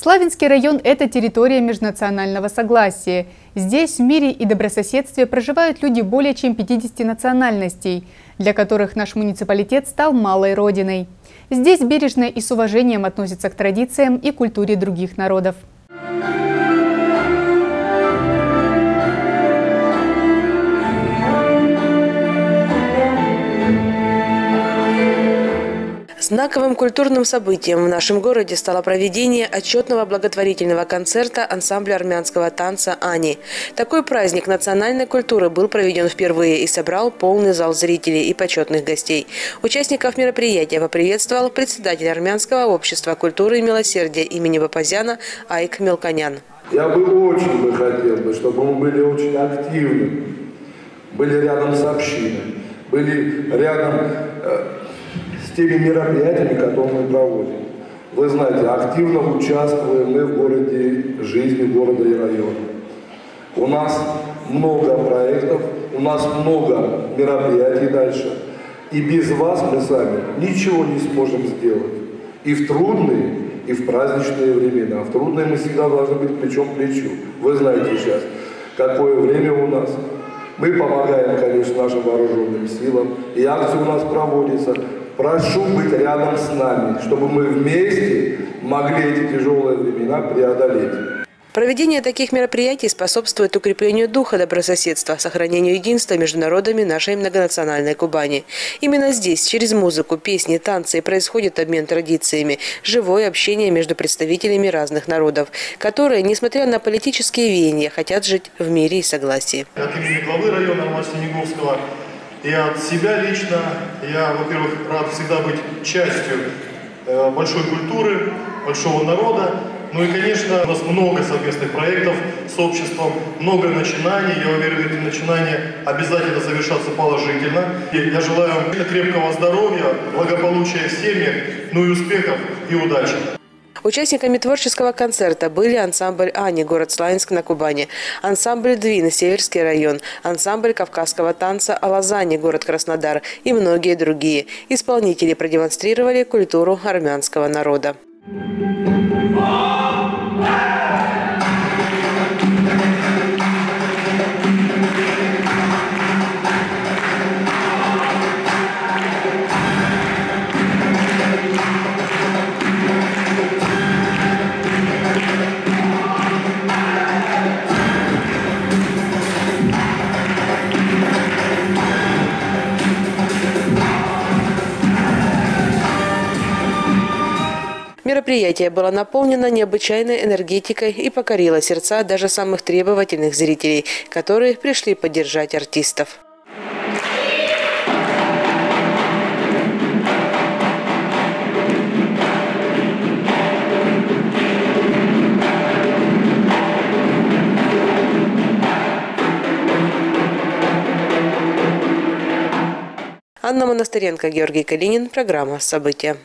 Славянский район – это территория межнационального согласия. Здесь в мире и добрососедстве проживают люди более чем 50 национальностей, для которых наш муниципалитет стал малой родиной. Здесь бережно и с уважением относятся к традициям и культуре других народов. Знаковым культурным событием в нашем городе стало проведение отчетного благотворительного концерта ансамбля армянского танца «Ани». Такой праздник национальной культуры был проведен впервые и собрал полный зал зрителей и почетных гостей. Участников мероприятия поприветствовал председатель армянского общества культуры и милосердия имени Бапазяна Айк Мелконян. Я бы очень бы хотел, чтобы мы были очень активны, были рядом с общиной, были рядом э, теми мероприятиями, которые мы проводим. Вы знаете, активно участвуем мы в городе, жизни города и района. У нас много проектов, у нас много мероприятий дальше. И без вас мы сами ничего не сможем сделать. И в трудные, и в праздничные времена. В трудные мы всегда должны быть плечом к плечу. Вы знаете сейчас, какое время у нас. Мы помогаем, конечно, нашим вооруженным силам. И акции у нас проводятся. Прошу быть рядом с нами, чтобы мы вместе могли эти тяжелые времена преодолеть. Проведение таких мероприятий способствует укреплению духа добрососедства, сохранению единства между народами нашей многонациональной Кубани. Именно здесь, через музыку, песни, танцы происходит обмен традициями, живое общение между представителями разных народов, которые, несмотря на политические веяния, хотят жить в мире и согласии. От имени главы района Арман-Синеговского и от себя лично я, во-первых, рад всегда быть частью э, большой культуры, большого народа. Ну и, конечно, у нас много совместных проектов с обществом, много начинаний. Я уверен, эти начинания обязательно завершатся положительно. И я желаю крепкого здоровья, благополучия в семьях, ну и успехов и удачи. Участниками творческого концерта были ансамбль «Ани», город Славянск на Кубани, ансамбль «Двин», Северский район, ансамбль кавказского танца «Алазани», город Краснодар и многие другие. Исполнители продемонстрировали культуру армянского народа. Мероприятие было наполнено необычайной энергетикой и покорило сердца даже самых требовательных зрителей, которые пришли поддержать артистов. Анна Монастыренко, Георгий Калинин. Программа «События».